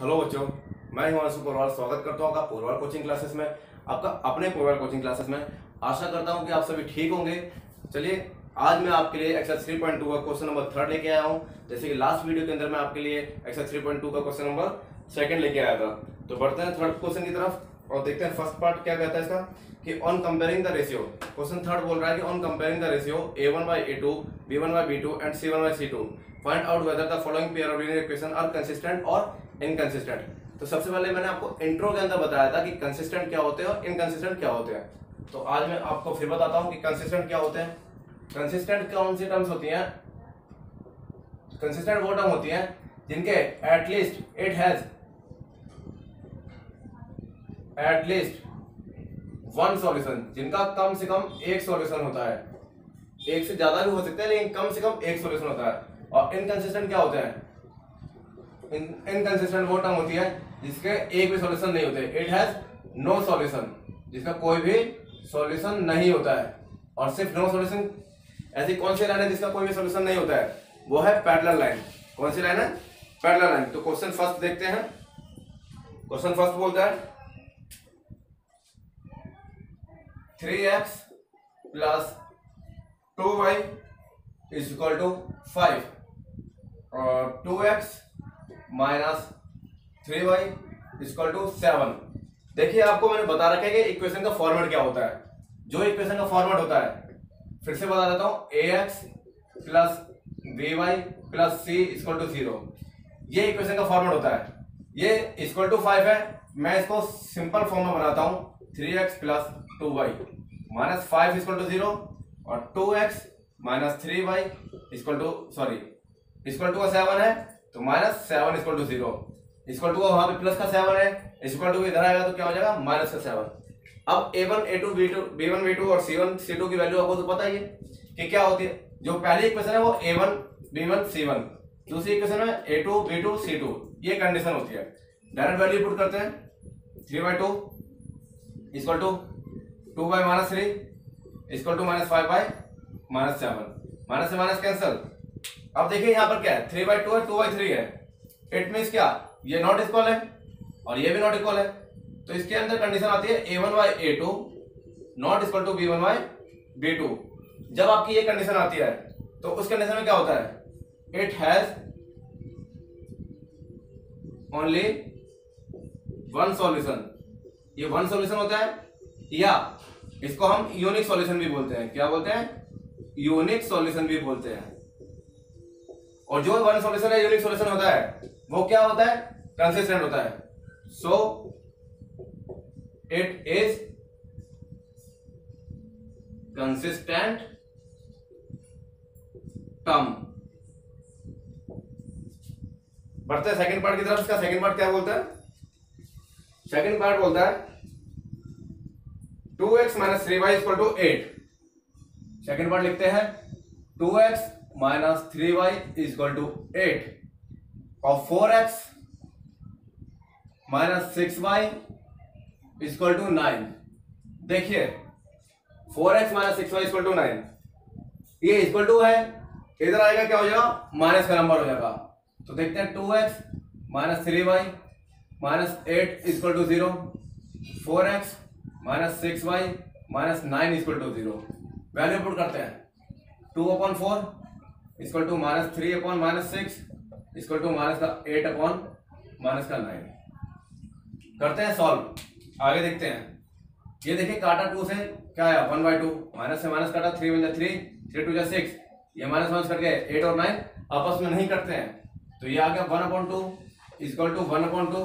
Hello बच्चों। मैं हिमांशु पोरवाल स्वागत करता हूँ आपका पोरवाल कोचिंग क्लासेस में, आपका अपने पोरवाल कोचिंग क्लासेस में। आशा करता हूँ कि आप सभी ठीक होंगे। चलिए, आज मैं आपके लिए एक्सरसाइज थ्री पॉइंट टू का क्वेश्चन नंबर थर्ड लेके आया हूँ। जैसे कि लास्ट वीडियो के अंदर मैं आपके लिए एक्सरसाइज थ्री पॉइंट टू का क्वेश्चन नंबर सेकंड लेके आया था। तो बढ़ते हैं थर्ड क्वेश्चन की तरफ़ और देखते हैं फ़र्स्ट पार्ट क्या कहता है इसका, कि on comparing the ratio question third बोल रहा है कि on comparing the ratio A one by A two B one by B two and C one by C two find out whether the following pair of equation are consistent और inconsistent तो सबसे पहले मैंने आपको intro के अंदर बताया था कि कंसिस्टेंट क्या होते हैं और इनकंसिस्टेंट क्या होते हैं। तो आज मैं आपको फिर बताता हूँ कि कंसिस्टेंट क्या होते हैं। कंसिस्टेंट कौन सी टर्म्स होती हैं? कंसिस्टेंट वो टर्म होती हैं जिनके at least it has at least one solution जिनका कम से कम एक सॉल्यूशन होता है। एक से ज़्यादा भी हो सकता है, लेकिन कम से कम एक सॉल्यूशन होता है। और इनकंसिस्टेंट क्या होते हैं? इनकंसिस्टेंट वो टर्म होती है, जिसके एक भी सॉल्यूशन नहीं होते। इट हैज़ नो सॉल्यूशन जिसका कोई भी सॉल्यूशन नहीं होता है। और सिर्फ़ नो सॉल्यूशन ऐसी कौन सी लाइन है जिसका कोई भी सॉल्यूशन नहीं होता है? वो है पैरेलल लाइन कौन सी लाइन है? पैरेलल लाइन तो क्वेश्चन फ़र्स्ट देखते हैं। क्वेश्चन फ़र्स्ट बोलता है three X plus two Y is equal to five और two X minus three Y equal to seven. देखिए, आपको मैंने बता रखा है कि इक्वेशन का फॉर्मेट क्या होता है। जो इक्वेशन का फॉर्मेट होता है, फिर से बता देता हूँ A X plus B Y plus C equal to zero. ये इक्वेशन का फॉर्मेट होता है। ये इक्वल टू फाइव है। मैं इसको सिंपल फॉर्म में बनाता हूँ, three X plus two Y. Minus five equal to zero और two X minus three Y equal to, sorry equal to का सेवन है। तो minus seven equal to zero equal to वहाँ पे प्लस का सेवन है इक्वल टू इधर आएगा तो क्या हो जाएगा? माइनस का सेवन अब A one A two B two B one B two और सी वन सी टू की वैल्यू आपको तो पता ही है कि क्या होती है। जो पहली इक्वेशन है वो A one B one C one दूसरी इक्वेशन में A two B two C two ये कंडीशन होती है। डायरेक्ट वैल्यू पुट करते हैं। Three by two equal to two by minus three equal to minus five by minus seven minus से minus cancel अब देखिए यहाँ पर क्या है? थ्री बाई टू है टू बाई थ्री है। इट मीन क्या? ये नॉट इक्वल है और ये भी नॉट इक्वल है। तो इसके अंदर कंडीशन आती है A one by A two not equal to B one by B two जब आपकी ये कंडीशन आती है तो उस कंडीशन में क्या होता है? It has only one solution ये वन सॉल्यूशन होता है, या इसको हम यूनिक सॉल्यूशन भी बोलते हैं। क्या बोलते हैं? यूनिक सॉल्यूशन भी बोलते हैं। और जो वन सोल्यूशन है यूनिक सोल्यूशन होता है, वो क्या होता है? कंसिस्टेंट होता है। So it is consistent term बढ़ते सेकंड पार्ट की तरफ़, इसका सेकंड पार्ट क्या बोलता है? सेकंड पार्ट बोलता है two X minus three Y equal to eight second part लिखते हैं two X minus three Y equal to eight और four X minus six Y equal to nine देखिए four X minus six Y equal to nine ये equal to है, इधर आएगा क्या हो जाएगा? माइनस का नंबर हो जाएगा। तो देखते हैं two X minus three Y minus eight equal to zero four X minus six Y minus nine equal to zero value put करते हैं। Two upon four equal to minus three upon minus six equal to minus का eight upon minus का nine करते हैं solve आगे देखते हैं. ये देखिए काटा टू से क्या आया? वन बाई टू माइनस से माइनस काटा three one three three two जा सिक्स ये माइनस माइनस गए एट और नाइन आपस में नहीं करते हैं. तो ये आ गया one upon two equal to one upon two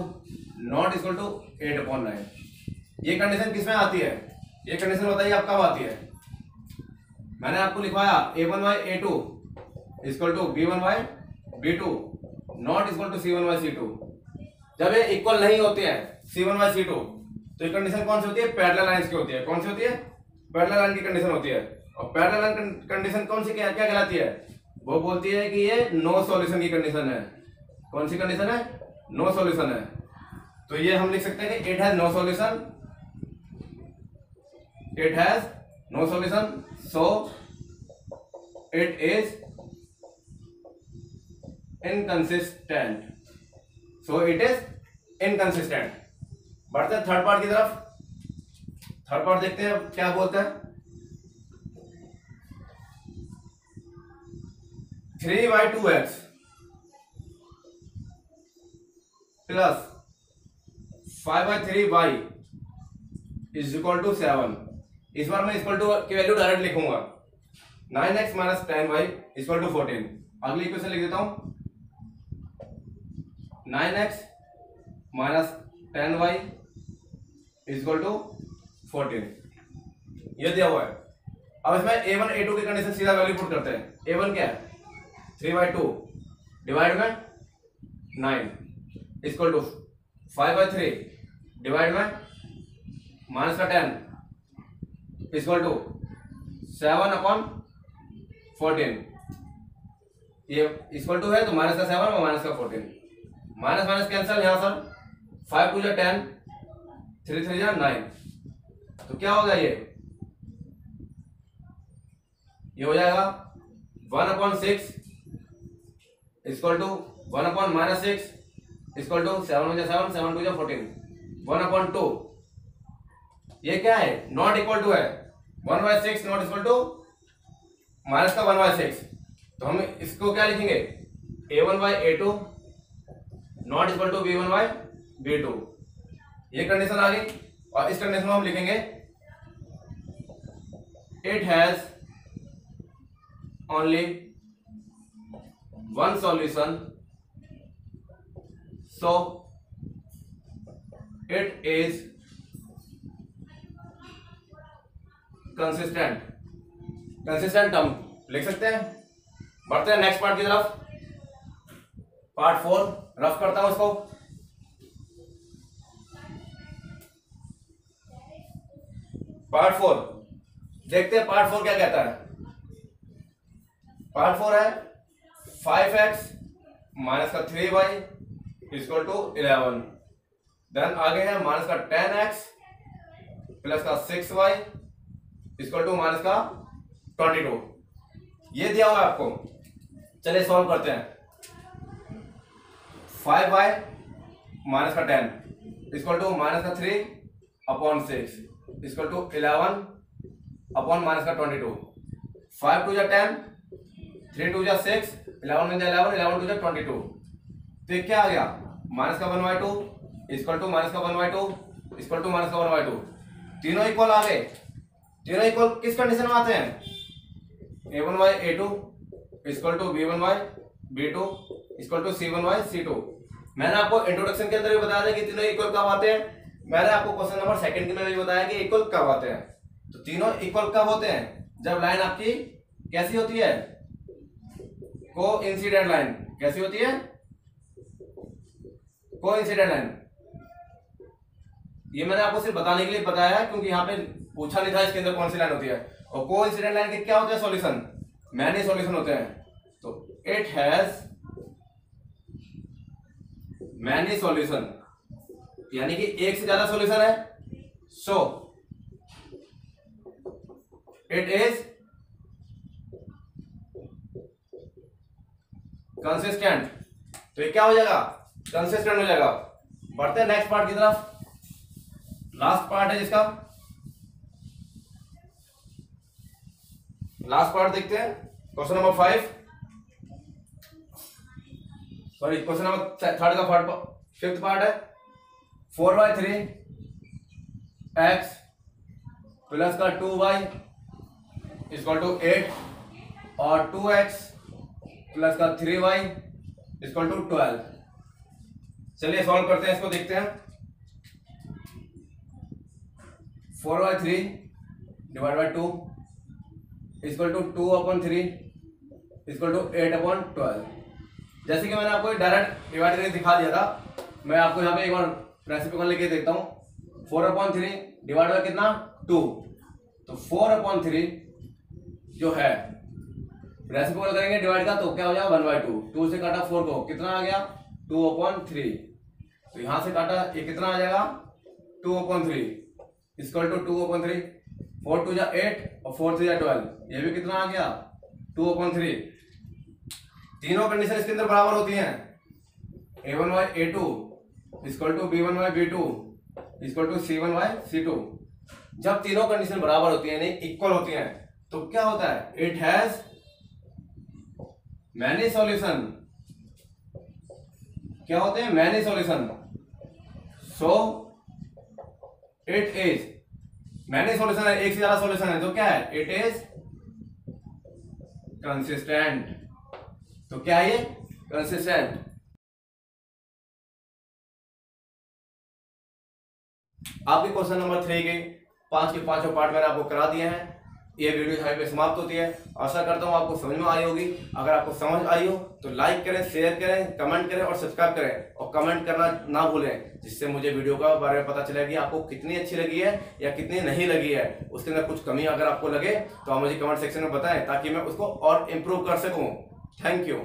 not equal to eight upon nine ये कंडीशन किसमें आती है? ये कंडीशन बताइए आप कब आती है? मैंने आपको लिखवाया A one by A two equal to B one by B two not equal to C one by C two जब ये इक्वल नहीं होते हैं C one by C two तो ये कंडीशन कौन सी होती है? पैरेलल लाइंस की होती है। कौन सी होती है? पैरेलल लाइन की कंडीशन होती है। और पैरेलल लाइन कंडीशन कौन सी क्या क्या कहलाती है? वो बोलती है कि ये नो सॉल्यूशन की कंडीशन है। कौन सी कंडीशन है? नो सॉल्यूशन है। तो ये हम लिख सकते हैं कि it has no solution it has no solution so it is inconsistent. So it is inconsistent बढ़ते हैं थर्ड पार्ट की तरफ़। थर्ड पार्ट देखते हैं क्या बोलते हैं। Three by two x plus five by three by is equal to seven इस बार मैं इक्वल टू की वैल्यू डायरेक्ट लिखूँगा। Nine x minus ten y equal to fourteen अगली क्वेश्चन लिख देता हूँ। Nine x minus ten y equal to fourteen. ये दिया हुआ है। अब इसमें ए वन ए टू की कंडीशन सीधा वैल्यू पुट करते हैं। ए वन क्या है? थ्री बाई टू डिवाइड में nine equal to five by three divide में माइनस का ten equal to seven upon fourteen ये इक्वल टू है तो माइनस का सेवन और माइनस का फोर्टीन माइनस माइनस कैंसल यहाँ सर। फाइव टू जा टेन, थ्री थ्री जा नाइन। तो क्या होगा ये? ये हो जाएगा one upon six equal to one upon minus six equal to seven हो जाए सेवन सेवन टू जा फोर्टीन। One upon two. ये क्या है? नॉट इक्वल टू है। One by six not equal to minus का वन बाय सिक्स। तो हम इसको क्या लिखेंगे? A one by A two not equal to B one by B two ये कंडीशन आ गई और इस कंडीशन में हम लिखेंगे it has only one solution so it is consistent consistent term लिख सकते हैं? बढ़ते हैं नेक्स्ट पार्ट की तरफ़. पार्ट फोर रफ करता हूँ उसको पार्ट फोर देखते हैं पार्ट फोर क्या कहता है। पार्ट फोर है फाइव एक्स माइनस का three y equal to eleven then आगे है माइनस का टेन एक्स प्लस का six y equal to minus का ट्वेंटी टू ये दिया हुआ है आपको। चलिए सॉल्व करते हैं। फाइव बाय माइनस का टेन इक्वल टू माइनस का three upon six equal to eleven upon minus का ट्वेंटी टू फाइव टू जा टेन थ्री टू जा सिक्स इलेवन में इलेवन इलेवन टू जा ट्वेंटी टू तो ये क्या आ गया? माइनस का one by two equal to minus का one by two equal to minus का वन बाई टू तीनों इक्वल आ गए। ज़ीरो इक्वल किस कंडीशन में आते हैं? A one by A two equal to B one by B two equal to C one by C two मैंने आपको इंट्रोडक्शन के अंदर भी बताया था कि तीनों इक्वल कब आते हैं। मैंने आपको क्वेश्चन नंबर सेकंड में भी बताया कि इक्वल कब आते हैं। तो तीनों इक्वल कब होते हैं? जब लाइन आपकी कैसी होती है? को इंसिडेंट लाइन कैसी होती है? को इंसिडेंट लाइन ये मैंने आपको सिर्फ़ बताने के लिए बताया है क्योंकि यहाँ पे पूछा नहीं था इसके अंदर कौन सी लाइन होती है। और को इंसिडेंट लाइन के क्या होते हैं सॉल्यूशन मैनी सॉल्यूशन होते हैं। तो इट हैज़ मैनी सॉल्यूशन यानी कि एक से ज़्यादा सॉल्यूशन है। सो इट इज़ कंसिस्टेंट तो ये क्या हो जाएगा? कंसिस्टेंट हो जाएगा। बढ़ते हैं नेक्स्ट पार्ट की तरफ़। लास्ट पार्ट है जिसका। लास्ट पार्ट देखते हैं। Question number five sorry question number third का पार्ट फिफ्थ पार्ट है. Four by three x plus का two y equal to eight और टू एक्स प्लस का three y equal to twelve चलिए सॉल्व करते हैं, इसको देखते हैं. Four by three divide by two equal to two upon three equal to eight upon twelve जैसे कि मैंने आपको डायरेक्ट डिवाइड करके दिखा दिया था, मैं आपको यहाँ पे एक बार रेसिपी लेके देखता हूँ। Four upon three divide by कितना? टू तो फोर अपॉन थ्री जो है रेसिपी करेंगे डिवाइड का तो क्या हो जाएगा? वन बाई टू टू से काटा फोर को, कितना आ गया? टू अपॉन थ्री तो यहाँ से काटा, ये कितना आ जाएगा? Two upon three equal to two upon three four two जा एट और फोर थ्री जा ट्वेल्व ये भी कितना आ गया? टू अपॉन थ्री तीनों कंडीशन इसके अंदर बराबर होती हैं। A one by A two equal to B one by B two equal to C one by C two जब तीनों कंडीशन बराबर होती है, यानी इक्वल होती हैं तो क्या होता है? इट हैज़ मैनी सॉल्यूशन क्या होते हैं? Many solution so it is many solution है, एक से ज़्यादा सॉल्यूशन है तो क्या है? इट इज़ कंसिस्टेंट तो क्या है ये? कंसिस्टेंट आपके क्वेश्चन नंबर थ्री के पाँच के पाँचों पार्ट मैंने आपको करा दिए हैं। ये वीडियो यहाँ पे समाप्त होती है। आशा करता हूँ आपको समझ में आई होगी। अगर आपको समझ आई हो तो लाइक करें शेयर करें कमेंट करें और सब्सक्राइब करें। और कमेंट करना ना भूलें, जिससे मुझे वीडियो का बारे में पता चलेगा कि आपको कितनी अच्छी लगी है या कितनी नहीं लगी है। उसके अंदर कुछ कमी अगर आपको लगे तो आप मुझे कमेंट सेक्शन में बताएँ, ताकि मैं उसको और इम्प्रूव कर सकूँ। Thank you